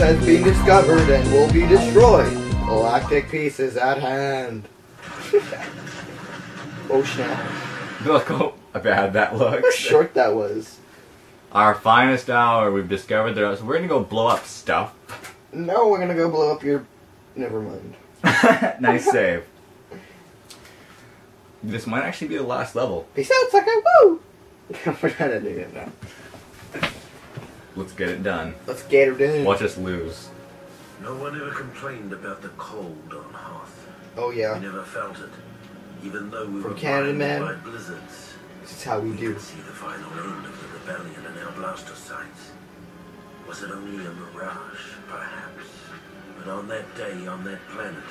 has been discovered and will be destroyed. Galactic peace is at hand. oh snap. Look bad that How looks. short that was. Our finest hour, we've discovered there. So we're gonna go blow up stuff. No, we're gonna go blow up your. Never mind. nice save. This might actually be the last level. Peace out, sucker. Woo! we're gonna do it now. Let's get it done. Let's get it done. Watch us lose. No one ever complained about the cold on Hoth. Oh yeah. We yeah, never felt it, even though we From were Canada, man. by blizzards. This is how we We do. could see the final end of the rebellion in our blaster sights. Was it only a mirage, perhaps? But on that day, on that planet,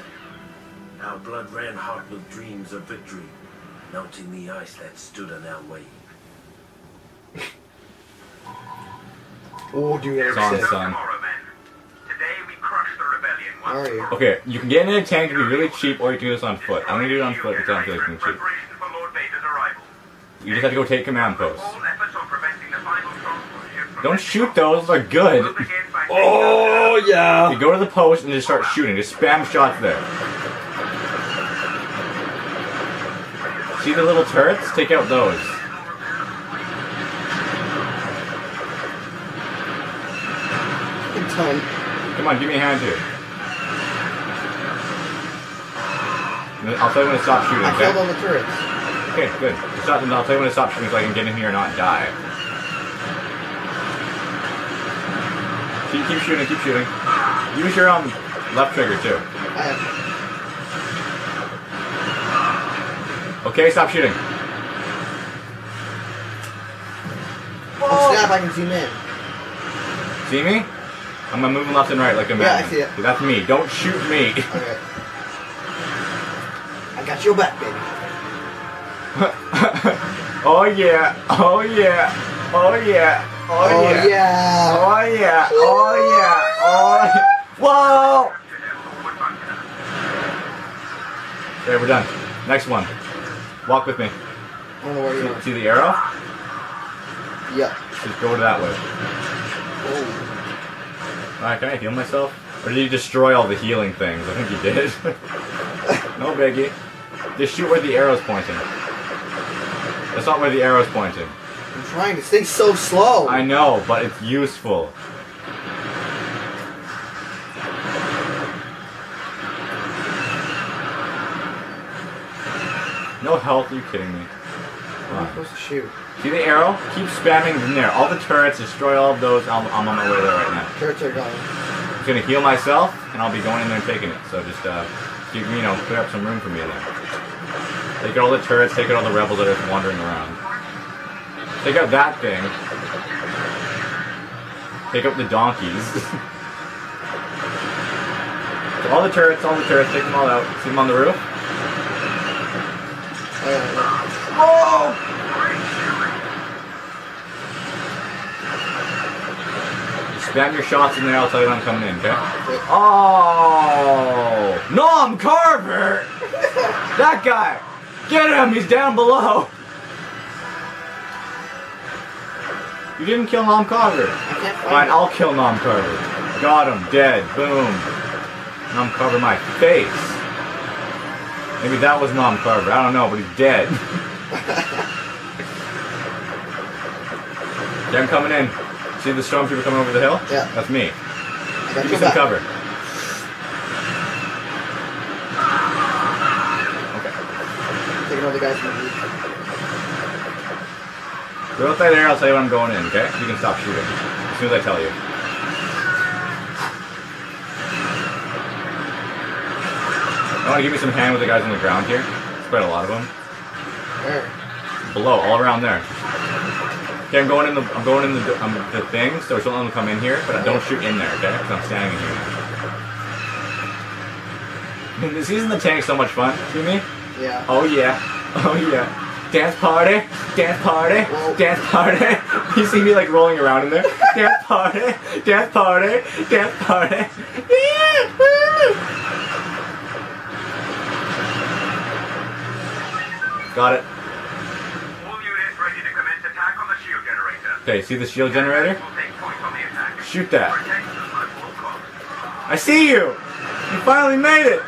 our blood ran hot with dreams of victory, melting the ice that stood in our way. Oh, dude, that Song, looks son. Tomorrow, men. Today we crush the rebellion once Are you? for all. Okay, you can get in a tank and be really cheap, or you can do this on foot. I'm gonna do it on foot because I feel like it's cheap. You just have to go take command posts. All efforts on preventing the final transport ship from Don't shoot those, they're good. Oh, begin by oh, taking Oh You go to the post and just start shooting. Just spam shots there. See the little turrets? Take out those. Good time. Come on, give me a hand here. I'll tell you when to stop shooting, I killed okay? all the turrets. Okay, good. Stop, I'll tell you when to stop shooting so I can get in here and not die. Keep, keep shooting, keep shooting. Use your um, left trigger too. Okay, stop shooting. Oh snap! I can zoom in. See me? I'm uh, moving left and right like a man. Yeah, I see it. That's me. Don't shoot me. Okay. I got your back, baby. oh yeah. Oh yeah. Oh yeah. Oh, oh yeah, Oh yeah. Oh yeah. Oh yeah. Oh yeah. Whoa. Okay, we're done. Next one. Walk with me. I don't know where you are. See the arrow? Yeah. Just go that way. Oh. Alright, can I heal myself? Or did you destroy all the healing things? I think you did. no biggie. Just shoot where the arrow's pointing. That's not where the arrow's pointing. I'm trying. This thing's so slow. I know, but it's useful. No health, are you kidding me? What am I supposed to shoot? See the arrow? Keep spamming in there. All the turrets, destroy all of those. I'm, I'm on my way there right now. Turrets are gone. I'm gonna heal myself, and I'll be going in there and taking it. So just, uh, give me, you know, clear up some room for me there. Take out all the turrets, take out all the rebels that are wandering around. Take out that thing. Take out the donkeys. all the turrets, all the turrets, take them all out. See them on the roof? Oh. Oh! Spam your shots in there, I'll tell you when I'm coming in, okay? Oh! Nom Carver! that guy! Get him! He's down below! You didn't kill Nom Carver. Fine, I'll kill Nom Carver. Got him, dead. Boom. Nom Carver my face. Maybe that was Nom Carver. I don't know, but he's dead. yeah, I'm coming in. See the stormtrooper coming over the hill? Yeah. That's me. Give me some back. cover. Okay. The guys roof. Go there, I'll tell you when I'm going in, okay? You can stop shooting. As soon as I tell you. I want to give me some hand with the guys on the ground here. Quite a lot of them. Where? Below, all around there. Okay, I'm going in the I'm going in the um, the thing, so don't let them come in here, but I don't shoot in there, okay? Because I'm standing in here. This isn't the tank so much fun. See me? Yeah. Oh yeah. Oh yeah. Dance party, dance party, Whoa. dance party. You see me like rolling around in there. Dance party, dance party, dance party. Yeah, woo. Got it. All units ready to commence attack on the shield generator. Okay, see the shield generator? Will take point on the attack. Shoot that. Protect them at all costs. I see you. You finally made it.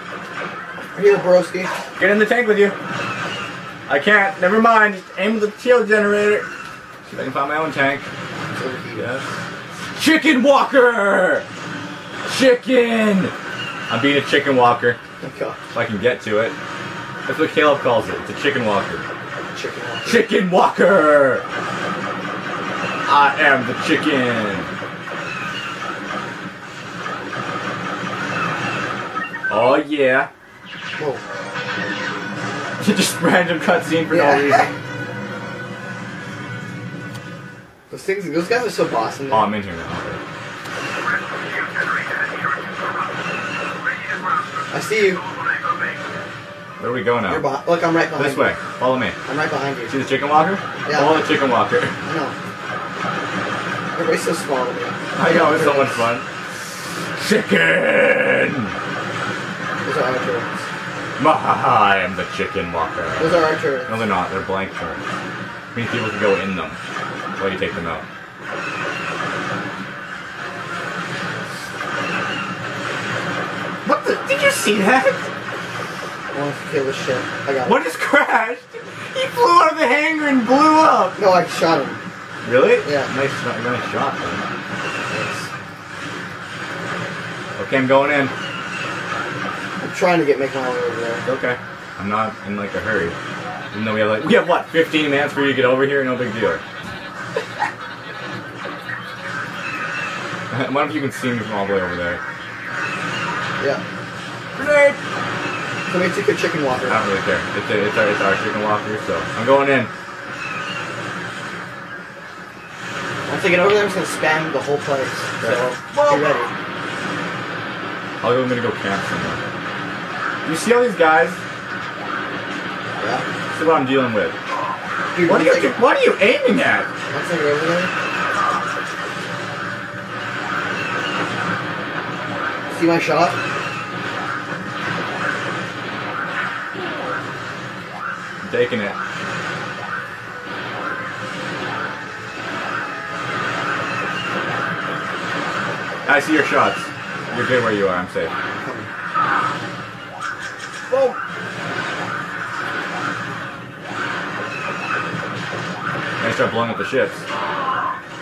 Here, broski. Get in the tank with you. I can't. Never mind. Just aim the shield generator. See if I can find my own tank. It's overheated. Yes. Chicken Walker! Chicken! I'm being a chicken walker if I can get to it. That's what Caleb calls it. It's a chicken walker. Chicken walker. Chicken Walker! I am the chicken. Oh yeah. Whoa. Just random cutscene for Yeah. no reason. Those things, those guys are so boss in Oh. I'm in here now. The rest of the shield generator has irritant corruption. Ready to ground troops. I see you. Assault on Echo Base. Where do we go now? You're behind. Look, I'm right behind This you. way. Follow me. I'm right behind you. See the chicken walker? Yeah. Follow the chicken walker. I know. Everybody's so small to me. I know, it's so much fun. Chicken! Those are our I am the chicken walker. Those are our turrets. No, they're not. They're blank turrets. Many people can go in them while you take them out. What the? Did you see that? I want to kill this shit. I got it. What just crashed? He flew out of the hangar and blew up. No, I shot him. Really? Yeah. Nice, shot- nice shot. Okay, I'm going in. Trying to get make my way over there. Okay. I'm not in like a hurry. Even though we have like we have what 15 minutes for you to get over here, no big deal. I wonder if you can see me from all the way over there. Yeah. Grenade! Somebody took a chicken walker. I don't really care. It's, a, it's, our, it's our chicken walker, so I'm going in. Once I get over there, I'm just gonna spam the whole place. So, Right. be ready. I'll go, I'm gonna go camp somewhere. You see all these guys? Yeah. This is what I'm dealing with. Dude, What are you, get, what are you aiming at? I over there. See my shot? I'm taking it. I see your shots. You're good where you are. I'm safe. I start blowing up the ships.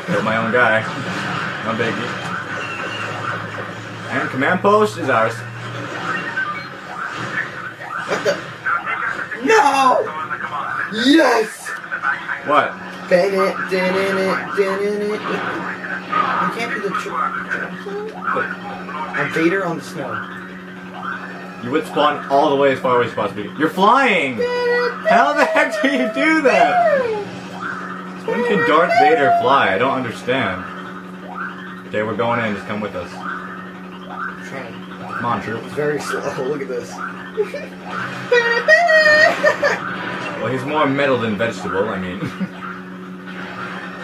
Killed my own guy. No biggie. And command post is ours. What the? Now take out the No! secure on the command center. Yes! To the back hangar. What? Bang it, din in it, din in it. You can't do the trick. I'm Vader on the snow. You would spawn all the way as far away as possible. You're flying! How the heck do you do that? Darth Vader fly? I don't understand. Okay, we're going in. Just come with us. I'm trying. Come on, troop. It's very slow. Look at this. Well, he's more metal than vegetable. I mean,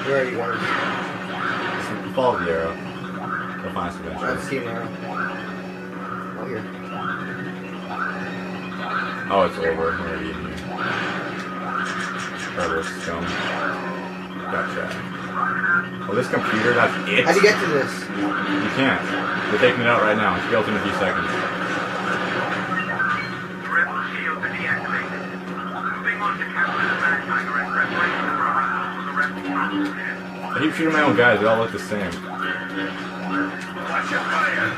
Where are you going? follow the arrow. He'll find us eventually. seeing arrow. Oh, here. Oh, it's over. We're already in here. Rubber scum. Gotcha. Well, this computer, that's it. How'd you get to this? You can't. We're taking it out right now. It's built in a few seconds. Are deactivated. Moving on to capture the back hangar in preparation for a assault on the rebel stronghold. I keep shooting my own guys. They all look the same. Watch your fire.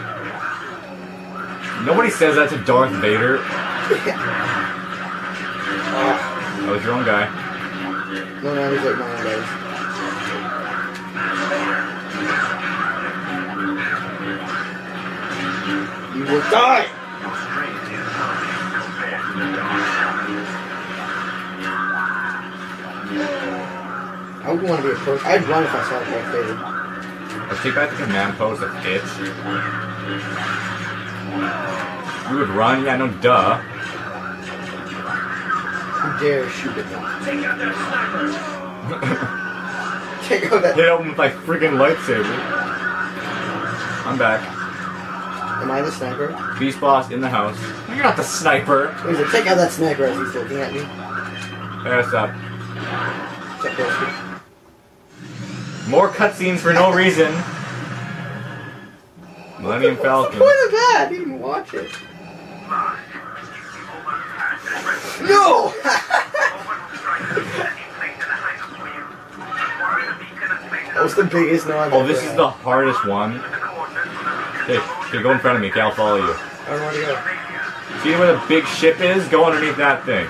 Nobody says that to Darth Vader. Oh, That was your own guy. No, no, he's like my own guys. You will die! I would want to be a pro. I'd run if I saw Darth Vader. Let's take back the command post. That's it. You would run? Yeah, no duh. Dare shoot at them? Take out that sniper! Take out that. Hit him with my freaking lightsaber. I'm back. Am I the sniper? Beast boss in the house. You're not the sniper. Wait, so take out that sniper as he's looking at me. Pass up. Check those. More cutscenes for no reason. Millennium What's the Falcon. point of that? I didn't even watch it. Mark, almost past the red No! Orbital strike is in place in the hangar for you. Acquiring the beacon and space that was the biggest no I've Oh, this is had. the hardest one. the coordinates for the beacon. Hey, okay, go in front of me, okay? I'll follow you. I don't know where to go. See where the big ship is? Go underneath that thing.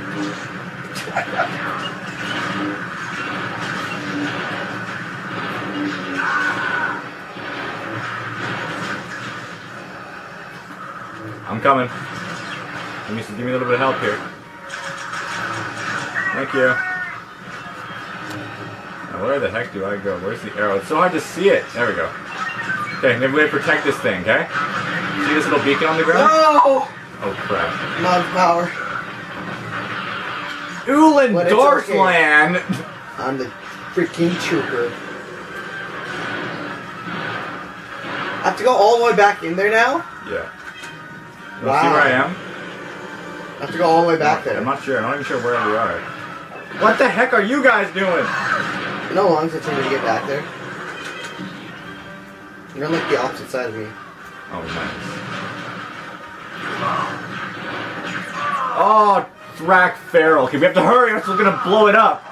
I'm coming. Give me, some, give me a little bit of help here. Thank you. Now where the heck do I go? Where's the arrow? It's so hard to see it. There we go. Okay, maybe we protect this thing, okay? See this little beacon on the ground? No! Oh crap. Not power. Ulan But it's Dorsland! I'm the freaking trooper. I have to go all the way back in there now? Yeah. You Wow. see where I am? I have to go all the way back there. I'm not sure. I'm not even sure where we are. What the heck are you guys doing? You know how long it took me to get back there? You're on like the opposite side of me. Oh, nice. Oh, Thrak Feral. Okay, we have to hurry or else we're gonna blow it up.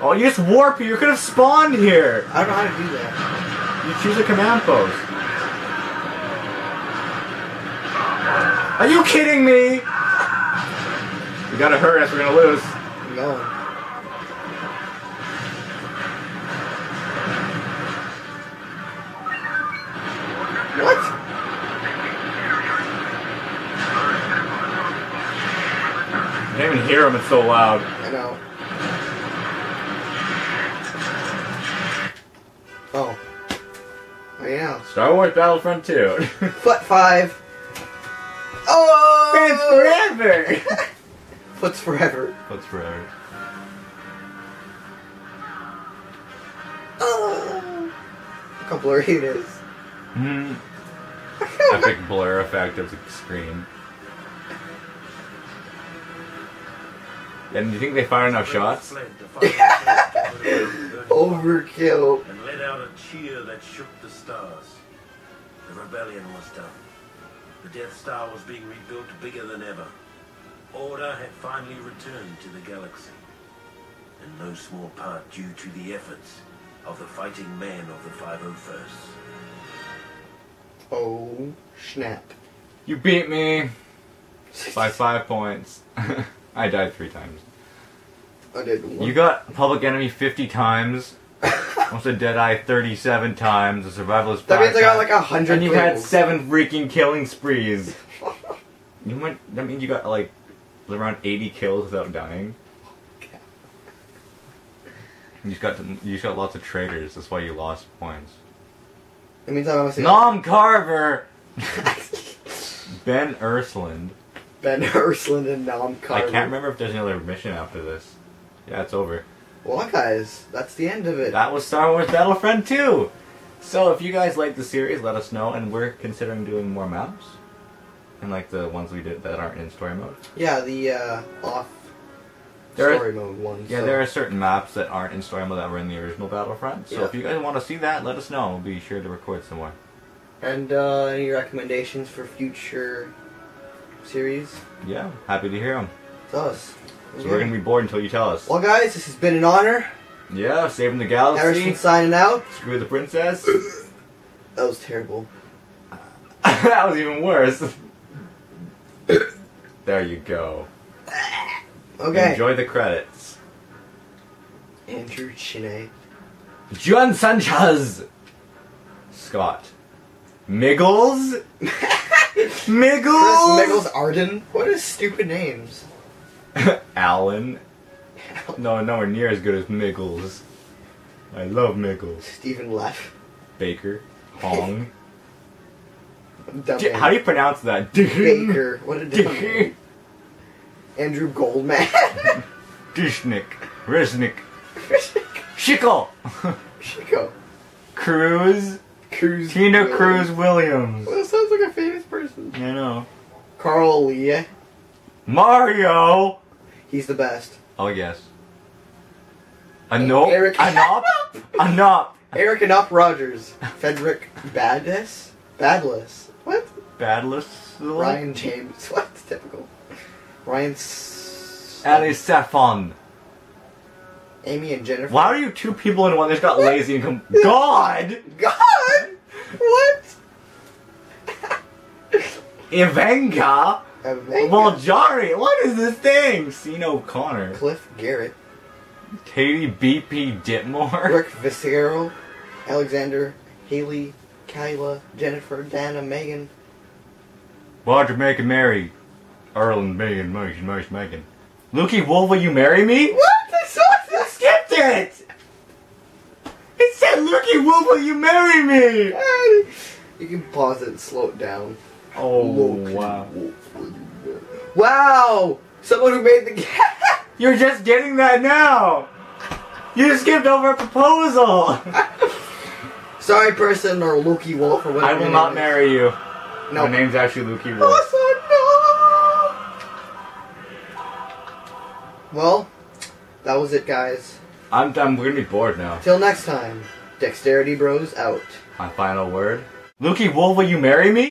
Oh, you just warp here. You could have spawned here. I don't know how to do that. You choose a command post. Are you kidding me? We gotta hurry us. We're gonna lose. I'm. What? I can't even hear him. It's so loud. I know. Oh. Oh yeah. Star Wars Battlefront 2. Foot five. Oh! Fans forever. Foots forever. What's forever? Oh. Look how blurry it is. Hmm. Epic blur effect of the screen. And do you think they fired enough shots? Fled to find themselves to the Overkill. and let out a cheer that shook the stars. The rebellion was done. The Death Star was being rebuilt bigger than ever. Order had finally returned to the galaxy. In no small part due to the efforts of the fighting men of the 501st. Oh, snap. You beat me by five points. I died three times. I did one. You got Public Enemy 50 times. Almost a Deadeye 37 times. A Survivalist That means I got like a hundred And you had seven freaking killing sprees. You went. That means you got like around 80 kills without dying. You just got you just got lots of traitors. That's why you lost points. It means I'm missing Nom Carver, Ben Ursland. Ben Ursland and Nom Carver. I can't remember if there's another mission after this. Yeah, it's over. Well, guys, that's the end of it. That was Star Wars Battlefront 2. So if you guys like the series, let us know, and we're considering doing more maps, and like the ones we did that aren't in story mode. Yeah, the uh, off There are- story mode ones. Yeah, so- there are certain maps that aren't in story mode that were in the original Battlefront. So Yeah. if you guys want to see that, let us know. We'll be sure to record some more. And uh, any recommendations for future series? Yeah, happy to hear them. It's us. So we're gonna be bored until you tell us. Well, guys, this has been an honor. Yeah, saving the galaxy. Harrison signing out. Screw the princess. That was terrible. that was even worse. There you go. Okay. Enjoy the credits. Andrew Chinay. John Sanchez. Scott. Miggles. Chris Miggles. Miggles Arden. What is stupid names? Alan. No, nowhere near as good as Miggles. I love Miggles. Stephen Leff. Baker. Hong. D- how do you pronounce that? Baker. What a dumb. Andrew Goldman. Dishnik. Riznik. Schickel. Chico. Cruz. Cruz. Tina Williams. Cruz Williams. Well, that sounds like a famous person. I know. Carl Lee. Mario. He's the best. Oh yes. A no. Eric-. A nop. Eric Up Rogers. Frederick Badness. Badless. What? Badless. Ryan James. What? Typical. Ryan. S- Ali Safon. Amy and Jennifer. Why are you two people in one? They just got lazy and come. God. God! What? Ivanka. Amazing. Waljari. What is this thing? Cena O'Connor. Cliff Garrett. Katie BP Ditmore. Rick Viscero. Alexander. Haley. Kyla. Jennifer. Dana. Megan. Roger, Megan, Mary. Earl and Megan, Megan, Megan, Megan. Lukey Wolf, will you marry me? What? I saw I skipped it! It said, Lukey Wolf, will you marry me? You can pause it and slow it down. Oh, Loki wow. Wolf, will you marry- Wow! Someone who made the You're just getting that now! You skipped over a proposal! Sorry, person, or Loki Wolf, or whatever. I will not marry you. No. My name's actually Loki Wolf. Awesome, no! Well, that was it, guys. I'm done. We're gonna be bored now. Till next time, Dexterity Bros out. My final word. Loki Wolf, will you marry me?